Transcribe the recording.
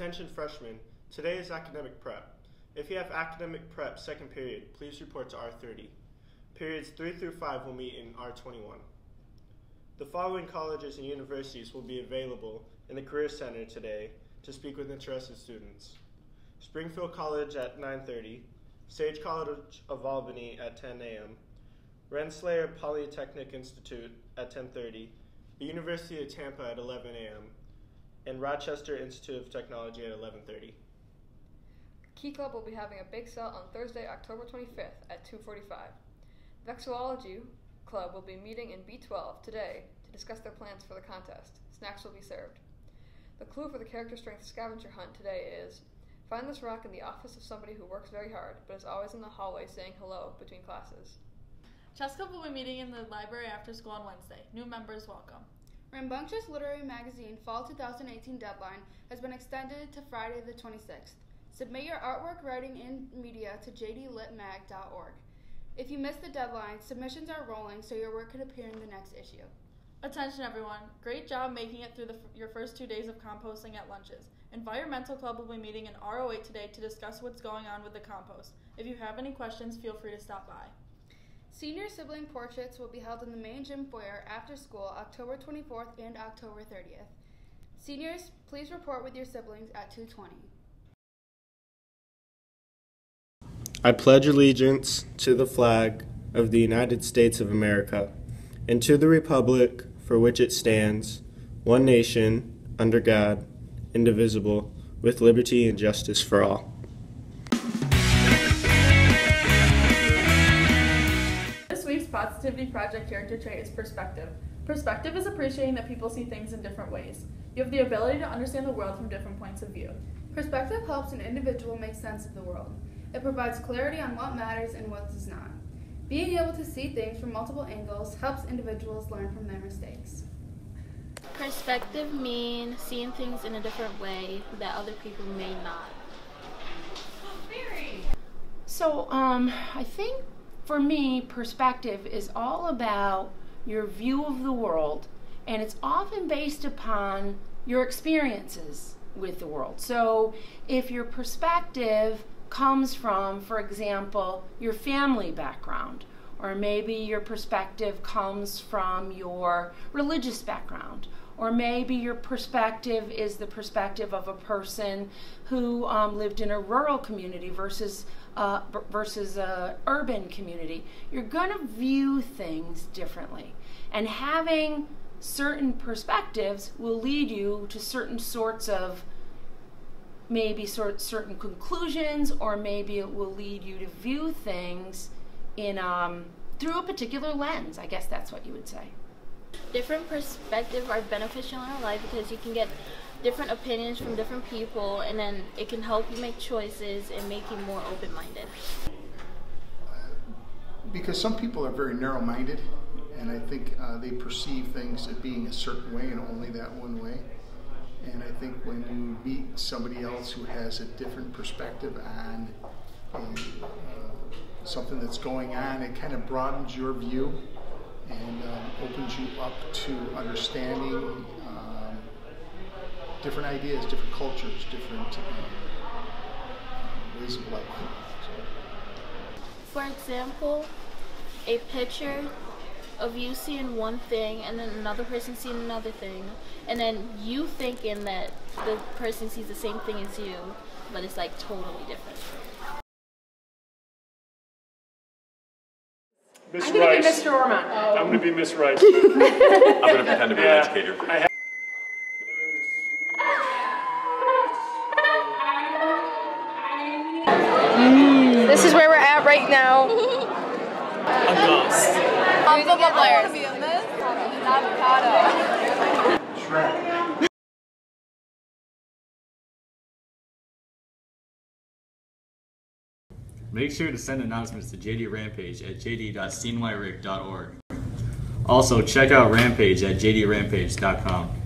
Attention freshmen, today is academic prep. If you have academic prep second period, please report to R30. Periods 3 through 5 will meet in R21. The following colleges and universities will be available in the Career Center today to speak with interested students. Springfield College at 9:30, Sage College of Albany at 10 a.m., Rensselaer Polytechnic Institute at 10:30, the University of Tampa at 11 a.m., and Rochester Institute of Technology at 11:30. Key Club will be having a big sale on Thursday, October 25th at 2:45. Vexillology Club will be meeting in B12 today to discuss their plans for the contest. Snacks will be served. The clue for the character strength scavenger hunt today is find this rock in the office of somebody who works very hard but is always in the hallway saying hello between classes. Chess Club will be meeting in the library after school on Wednesday. New members welcome. Rambunctious Literary Magazine Fall 2018 deadline has been extended to Friday the 26th. Submit your artwork, writing, and media to jdlitmag.org. If you missed the deadline, submissions are rolling so your work could appear in the next issue. Attention everyone, great job making it through the, your first two days of composting at lunches. Environmental Club will be meeting in RO8 today to discuss what's going on with the compost. If you have any questions, feel free to stop by. Senior sibling portraits will be held in the main gym foyer after school October 24th and October 30th. Seniors, please report with your siblings at 220. I pledge allegiance to the flag of the United States of America and to the republic for which it stands, one nation, under God, indivisible, with liberty and justice for all. Positivity Project character trait is perspective. Perspective is appreciating that people see things in different ways. You have the ability to understand the world from different points of view. Perspective helps an individual make sense of the world. It provides clarity on what matters and what does not. Being able to see things from multiple angles helps individuals learn from their mistakes. Perspective means seeing things in a different way that other people may not. So, um, I think for me, perspective is all about your view of the world, and it's often based upon your experiences with the world. So, if your perspective comes from, for example, your family background, or maybe your perspective comes from your religious background, or maybe your perspective is the perspective of a person who um, lived in a rural community versus uh, versus a urban community. You're going to view things differently, and having certain perspectives will lead you to certain sorts of maybe sort certain conclusions, or maybe it will lead you to view things in um, through a particular lens. I guess that's what you would say different perspectives are beneficial in our life because you can get different opinions from different people and then it can help you make choices and make you more open-minded. Because some people are very narrow-minded and i think uh, they perceive things as being a certain way and only that one way. And i think when you meet somebody else who has a different perspective on uh, something that's going on it kind of broadens your view and um, opens you up to understanding um, different ideas, different cultures, different um, ways of life. So. For example, a picture of you seeing one thing and then another person seeing another thing, and then you thinking that the person sees the same thing as you, but it's like totally different. Miss I'm going to be Rice. Mr. Ormond. I'm going to be Miss Rice. I'm going to pretend to be an uh, educator. I have- This is where we're at right now. I'm football players. Make sure to send announcements to JD Rampage at jd.steenwyrick.org. Also, check out Rampage at jdrampage.com.